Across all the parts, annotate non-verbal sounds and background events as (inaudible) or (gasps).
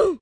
Ooh. (gasps) (laughs)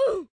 Ooh!